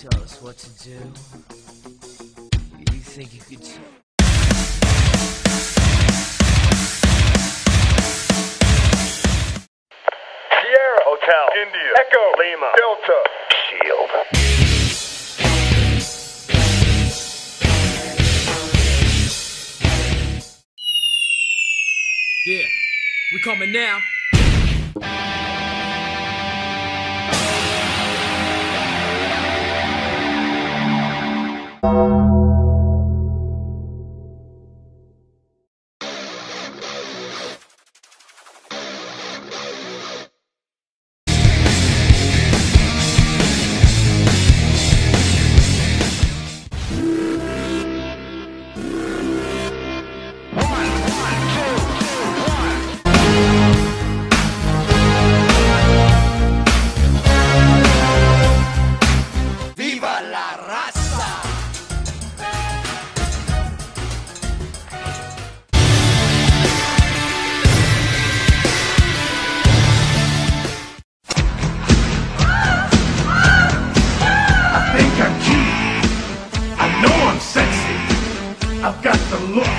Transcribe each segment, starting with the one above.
tell us what to do? You think you can tell? Sierra Hotel, India, Echo, Lima, Delta, Shield. Yeah, we coming now. I've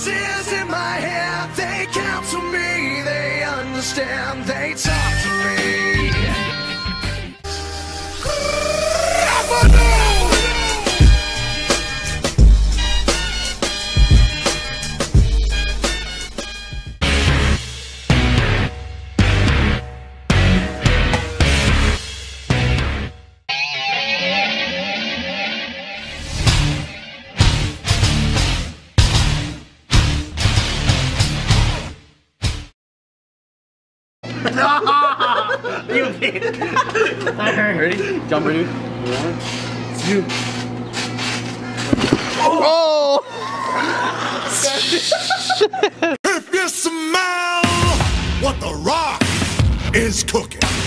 Voices in my head, they counsel me, they understand, they talk to me. Ready? Jump ready? One, two. Oh! If you smell what the rock is cooking.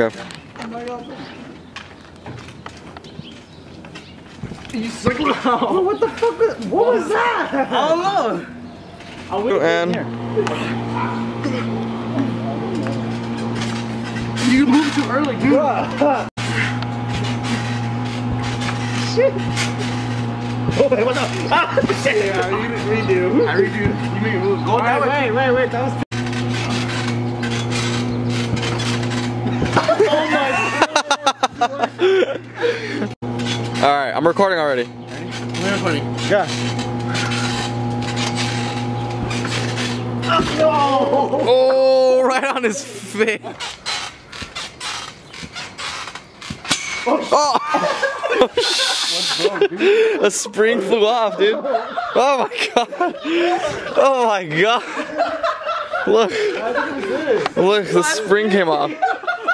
Go. What the fuck? Was, what was that? I don't know. I'll wait And You moved too early, dude. Shit. Oh, wait, what's up? Ah, shit. Yeah, you redo. I redo. You make a move. Go that way. Wait, wait, wait. That was. all right, I'm recording already. Very funny. Yeah. Oh, oh, right on his face. Oh. oh. A spring flew off, dude. Oh my god. Oh my god. Look. Look, the spring came off.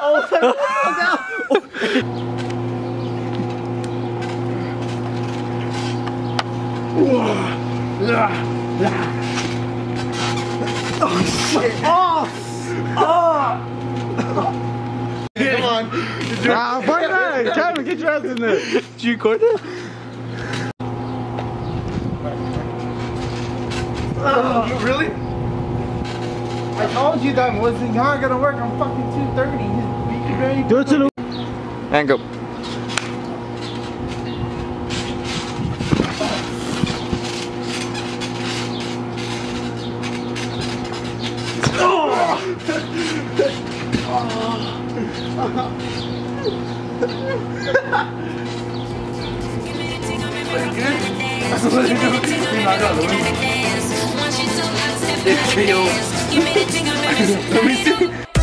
Oh, oh shit! Oh! Oh! Come on! Ah, fuck that! Kevin, get your ass in there! Did you record it? Oh, really? I told you that wasn't not gonna work. I'm fucking 230. Do it to the and go. It feels.